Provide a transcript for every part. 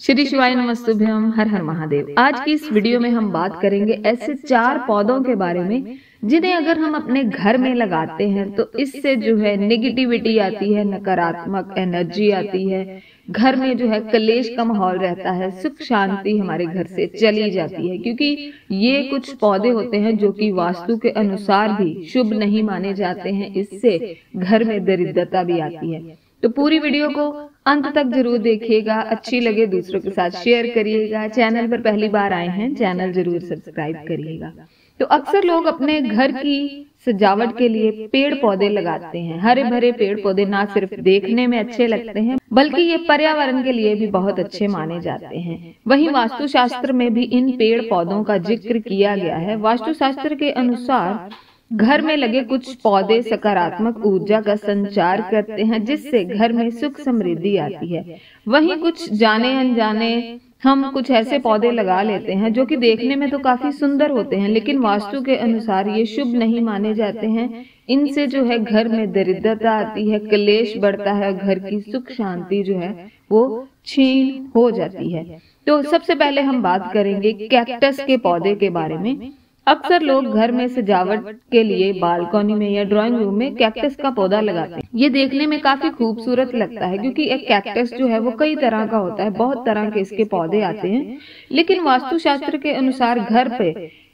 श्री शिवाय नमस्तुभ्यम, हर हर महादेव। आज की इस वीडियो में हम बात करेंगे ऐसे चार पौधों के बारे में, जिन्हें अगर हम अपने घर में लगाते हैं तो इससे जो है नेगेटिविटी आती है, नकारात्मक एनर्जी आती है। घर में जो है कलेश का माहौल रहता है, सुख शांति हमारे घर से चली जाती है, क्योंकि ये कुछ पौधे होते हैं जो कि वास्तु के अनुसार भी शुभ नहीं माने जाते हैं, इससे घर में दरिद्रता भी आती है। तो पूरी वीडियो को अंत तक ज़रूर देखिएगा, अच्छी लगे दूसरों के साथ शेयर करिएगा चैनल पर पहली बार आए हैं चैनल ज़रूर सब्सक्राइब करिएगा। तो अक्सर लोग अपने घर की सजावट के लिए पेड़ पौधे लगाते हैं हरे भरे पेड़ पौधे ना सिर्फ़ देखने में अच्छे लगते हैं, बल्कि ये पर्यावरण के लिए भी बहुत अच्छे माने जाते हैं। वहीं वास्तुशास्त्र में भी इन पेड़ पौधों का ज़िक्र किया गया है। वास्तुशास्त्र के अनुसार घर में लगे कुछ पौधे सकारात्मक ऊर्जा का संचार करते हैं, जिससे घर में सुख समृद्धि आती है। वहीं कुछ जाने अनजाने हम कुछ ऐसे पौधे लगा लेते हैं, जो कि देखने में तो काफ़ी सुंदर होते हैं, लेकिन वास्तु के अनुसार ये शुभ नहीं माने जाते हैं। इनसे जो है घर में दरिद्रता आती है, कलेश बढ़ता है, घर की सुख शांति जो है वो छीन हो जाती है। तो सबसे पहले हम बात करेंगे कैक्टस के पौधे के बारे में। अक्सर लोग घर में सजावट के लिए बालकनी में या ड्राइंग रूम में कैक्टस का पौधा लगाते हैं। ये देखने में काफ़ी खूबसूरत लगता है क्योंकि एक कैक्टस जो है वो कई तरह का होता है बहुत तरह के इसके पौधे आते हैं। लेकिन वास्तुशास्त्र के अनुसार घर पे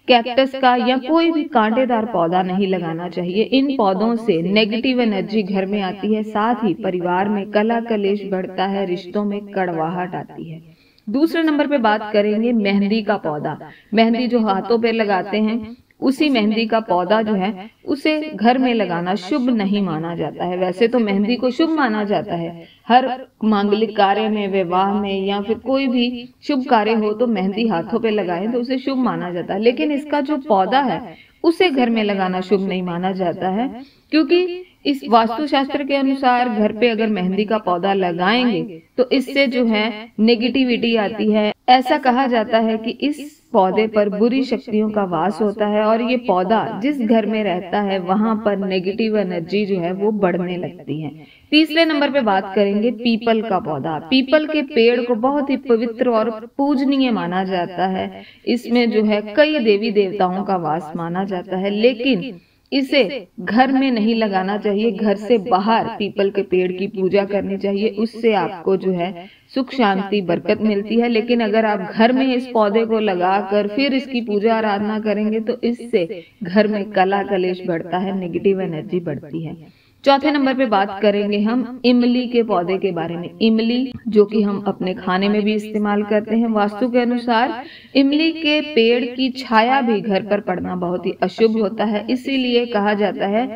कैक्टस का या कोई भी कांटेदार पौधा नहीं लगाना चाहिए। इन पौधों से नेगेटिव एनर्जी घर में आती है साथ ही परिवार में कला कलेश बढ़ता है रिश्तों में कड़वाहट आती है। दूसरे नंबर पे बात करेंगे मेहंदी का पौधा। मेहंदी जो हाथों पे लगाते हैं, उसी मेहंदी का पौधा जो है, उसे घर में लगाना शुभ नहीं माना जाता है। वैसे तो मेहंदी को शुभ माना जाता है। हर मांगलिक कार्य में, विवाह में या फिर कोई भी शुभ कार्य हो तो मेहंदी हाथों पे लगाए तो उसे शुभ माना जाता है। लेकिन इसका जो पौधा है, उसे घर में लगाना शुभ नहीं माना जाता है, क्योंकि इस वास्तुशास्त्र के अनुसार घर पे अगर मेहंदी का पौधा लगाएँगे तो इससे जो है नेगेटिविटी आती है। ऐसा कहा जाता है कि इस पौधे पर बुरी शक्तियों का वास होता है और ये पौधा जिस घर में रहता है, वहाँ पर नेगेटिव एनर्जी जो है वो बढ़ने लगती है। तीसरे नंबर पे बात करेंगे पीपल का पौधा। पीपल के पेड़ को बहुत ही पवित्र और पूजनीय माना जाता है। इसमें जो है कई देवी देवताओं का वास माना जाता है, लेकिन इसे घर में नहीं लगाना चाहिए घर से बाहर पीपल के पेड़ की पूजा करनी चाहिए उससे आपको जो है सुख शांति बरकत मिलती है। लेकिन अगर आप घर में इस पौधे को लगाकर फिर इसकी पूजा आराधना करेंगे तो इससे घर में कला कलेश बढ़ता है निगेटिव एनर्जी बढ़ती है। चौथे नंबर पे बात करेंगे हम इमली के पौधे के बारे में। इमली, जो कि हम अपने खाने में भी इस्तेमाल करते हैं, वास्तु के अनुसार इमली के पेड़ की छाया भी घर पर पड़ना बहुत ही अशुभ होता है। इसीलिए कहा जाता है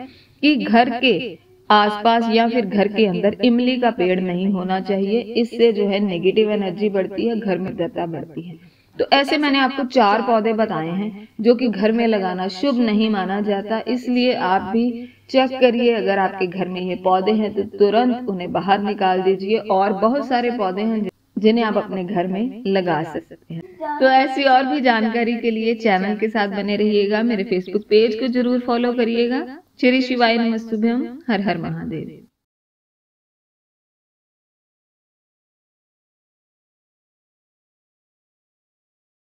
कि घर के आसपास या फिर घर के अंदर इमली का पेड़ नहीं होना चाहिए। इससे जो है नेगेटिव एनर्जी बढ़ती है, घर में दत्ता बढ़ती है। तो ऐसे मैंने आपको चार पौधे बताए हैं जो कि घर में लगाना शुभ नहीं माना जाता इसलिए आप भी चेक करिए अगर आपके घर में ये पौधे हैं तो तुरंत उन्हें बाहर निकाल दीजिए और बहुत सारे पौधे हैं जिन्हें आप अपने घर में लगा सकते हैं। तो ऐसी और भी जानकारी के लिए चैनल के साथ बने रहिएगा मेरे फेसबुक पेज को ज़रूर फॉलो करिएगा। श्री शिवाय नमस्तुभ्यम हर हर महादेव।